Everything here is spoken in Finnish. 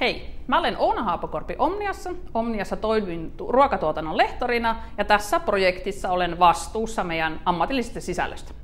Hei, mä olen Oona Haapakorpi Omniassa. Omniassa toimin ruokatuotannon lehtorina ja tässä projektissa olen vastuussa meidän ammatillisesta sisällöstä.